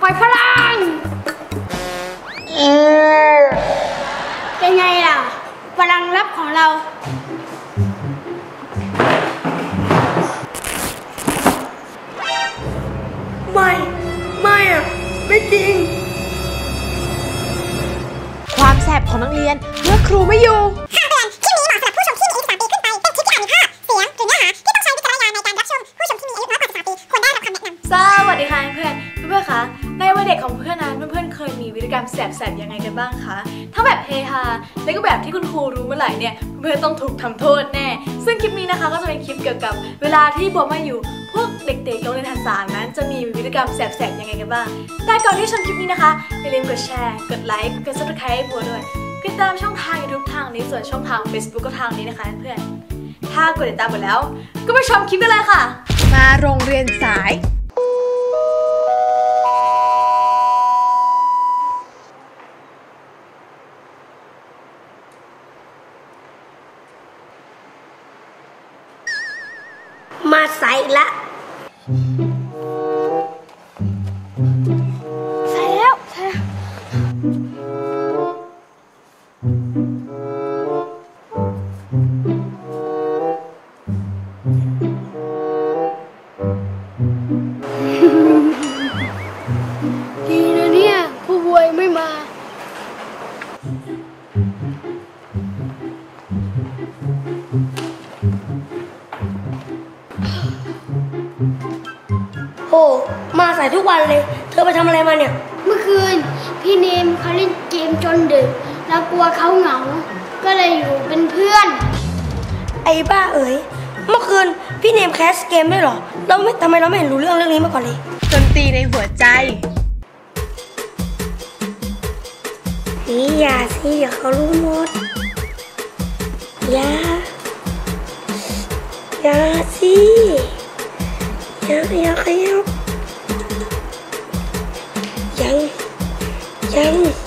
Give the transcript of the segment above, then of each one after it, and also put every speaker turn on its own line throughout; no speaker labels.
ปล่อยพลังเป็นไงล่ะพลังลับของเรา
ไม่ ไม่อะไม่จริง
ความแสบของนักเรียนเมื่อครูไม่อยู่
เพื่อนต้อง
ถูกทำโทษแน่ ซึ่งคลิปนี้นะคะก็จะเป็นคลิปเกี่ยวกับ เวลาที่บัวมาอยู่พวกเด็กๆโรงเรียนทันสามนั้น จะมีวิธีกรรมแสบๆยังไงกันบ้าง แต่ก่อนที่ชมคลิปนี้นะคะอย่าลืมกดแชร์ กดไลค์ กด subscribe ให้บัวด้วยติดตามช่องทาง YouTube ทางนี้ส่วนช่องทาง Facebook ก็ทางนี้นะคะเพื่อนๆถ้ากดติดตามหมดแล้ว ก็ไปชมคลิปกันเลยค่ะ
มาโรงเรียนสาย
มาใส่ละ
เนม
เขา
เล่นเกมจนดึก แล้วกลัวเขาเหงา ก็เลยอยู่เป็นเพื่อน
ไอ้บ้าเอ๋ย เมื่อคืนพี่เนมแคสเกมด้วยเหรอ เราไม่ทำไมเราไม่เห็นรู้เรื่องเรื่องนี้มาก่อนเลย
ดนตรีในหัวใจ
นี่อย่าสิเดี๋ยวเขารู้หมดอย่าอย่าสิอย่าอย่าขยับ ยั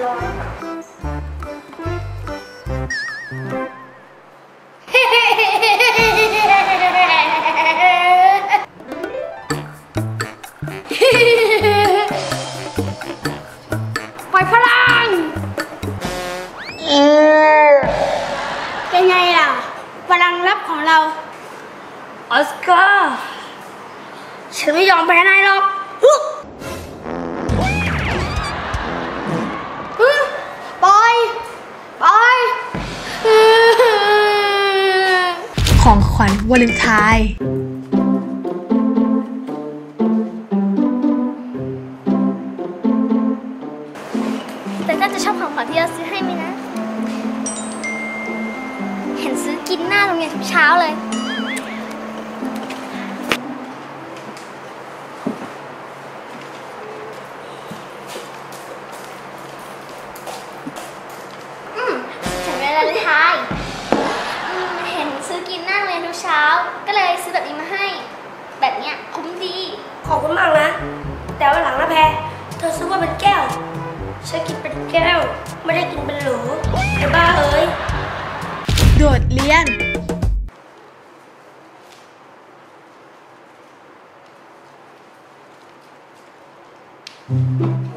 ร้
อย
ปล่อยพลังเป็นไงล่ะ พลังลับของเรา
ออสการ์ ฉันไม่ยอมแพ้นายหรอก
วัญวาเลนไทน์
แต่น่าจะชอบของขวัญที่เราซื้อให้ไหมนะ เห็นซื้อกินหน้าโรงเรียนทุกเช้าเลย แบบนี้มาให้ แบบเนี้ยคุ้มดี
ขอบคุณมากนะ แต่วันหลังนะแพรเธอซื้อมาเป็นแก้วฉันกินเป็นแก้ว ไม่ได้กินเป็นโหลไอ้บ้าเอ๋ย
โดดเรียน
เ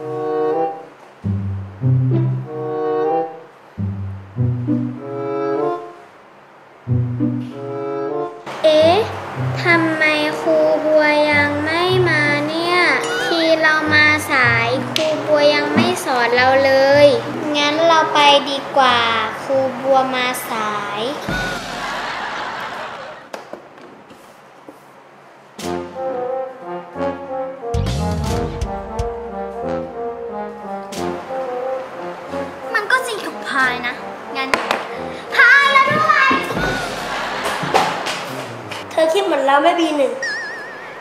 ครูบัวยังไม่สอนเราเลยงั้นเราไปดีกว่า
ครูบัวมาสาย
มันก็จริงกับพายนะ งั้น พายแล้วด้วย
เธอคิดเหมือนเราไม่บีหนึ่ง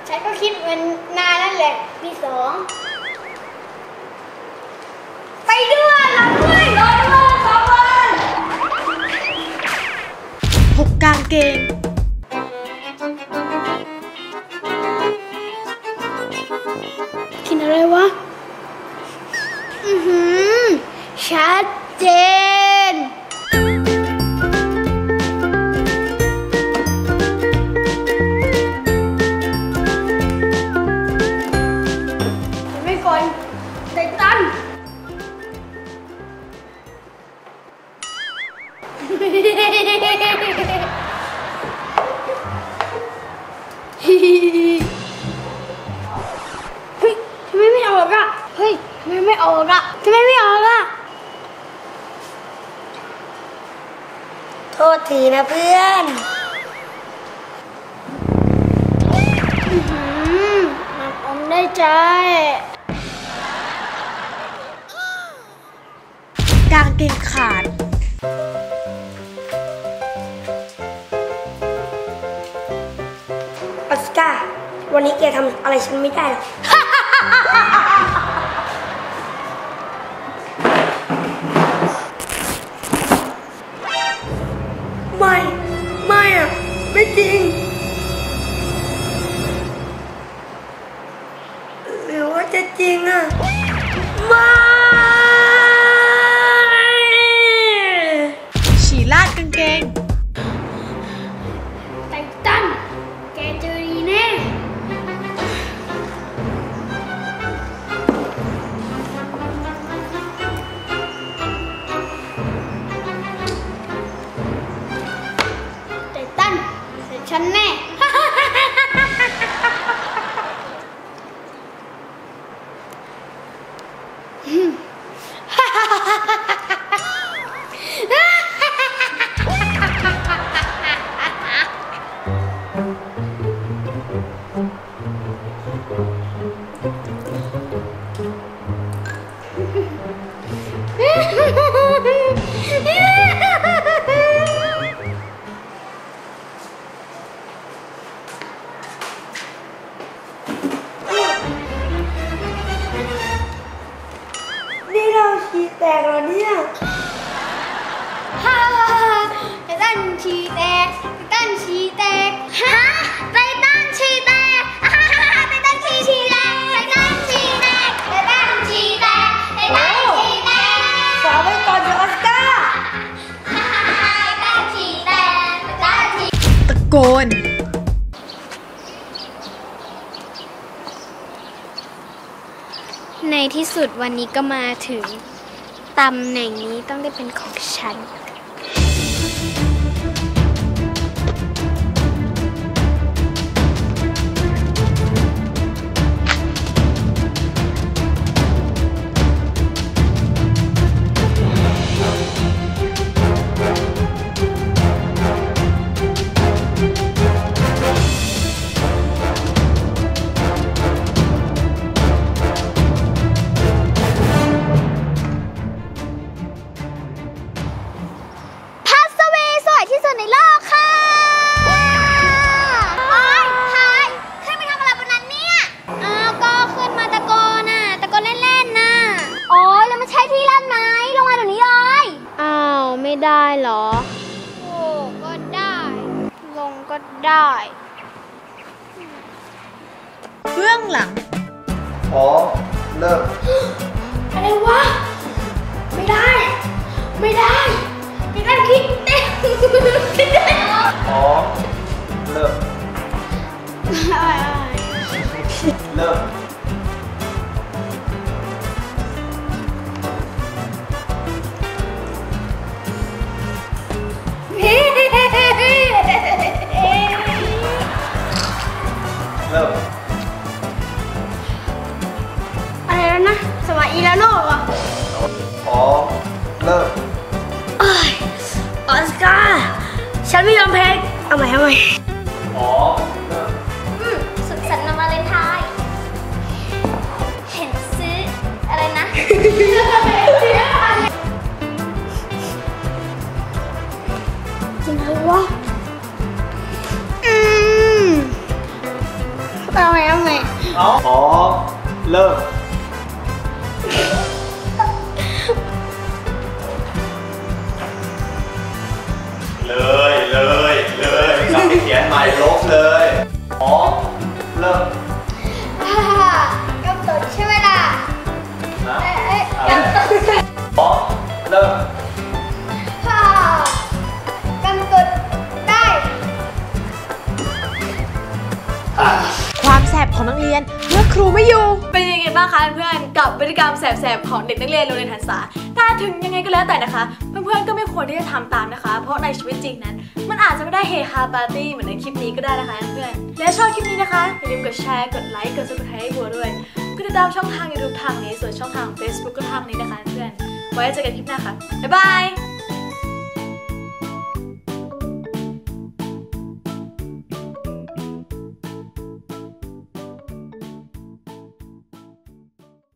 ฉันก็คิดเหมือนนายนั่นแหละปีสอง
ไปด้วยเรา
เก่ง
กินอะไรวะ อือหือ ชัดเจน เฮ้ยทำไมไม่ออกอะเฮ้ยทำไมไม่ออกอะทำไมไม่ออกอะ
โทษทีนะเพื่อน
อื้อหือมันอมได้ใจ
กางเกงขาด
นนี้แกทำอะไรฉันไม่ได้หรอก
กเห
รอเนี่ย
ฮ่าฮ่าฮ่าไททันฉี่แตกไททันฉี่แตก
ฮะไททันชีแตกฮ่าฮ่าฮ่าไททันชีชีแตกไททันชีแตกไททันชีแตกไททันชีแตก
ฝากไว้ก่อนเถอะออสการ์
ฮ่าฮ่าฮ่าไททันชีแตกไททันชี
ตะโกน
ในที่สุดวันนี้ก็มาถึง ตำแหน่งนี้ต้องได้เป็นของฉัน
ก็ได้ เบื้
องหลัง
อ๋อ เลิก
อะไรวะ ไม่ได้ ไม่ได้ไม่ได้คิดเต้นไม่ได้
อ๋อ เลิก เลิก
ฉันไม่ยอมแพ้ เอาใหม่เอาใหม่
สองเริ่ม
อืมสุขสันต์วันวาเลนไทน์เห็นซื้ออะไรนะ
กินอะไรวะ อืมเอาใหม่เอาใหม่
เอาสองเริ่มเลย เลยกลับไปเขียนใหม่ลบเลยสองเริ่ม
อ่ากำตดใช่ไหมล่ะ
นะ
เอ๊ะเอ๊ะ
อะไรสองเริ่ม
อ่ากำตดได้
อะ
ความแสบของนักเรียนเมื่อครูไม่อยู่
เป็นยังไงบ้างคะเพื่อนๆกับพฤติกรรมแสบๆของเด็กนักเรียนโรงเรียนหันษาถ้าถึงยังไงก็แล้วแต่นะคะ เพื่อนๆก็ไม่ควรที่จะทำตามนะคะ เพราะในชีวิตจริงนั้น มันอาจจะไม่ได้เฮฮาปาร์ตี้เหมือนในคลิปนี้ก็ได้นะคะเพื่อนและชอบคลิปนี้นะคะ อย่าลืมกดแชร์ กดไลค์ กด subscribe ให้บัวด้วยกดติดตามช่องทางยูทูบทางนี้ ส่วนช่องทาง Facebook ก็ทางนี้นะคะเพื่อน ไว้เจอกันคลิปหน้าค่ะ บ๊ายบาย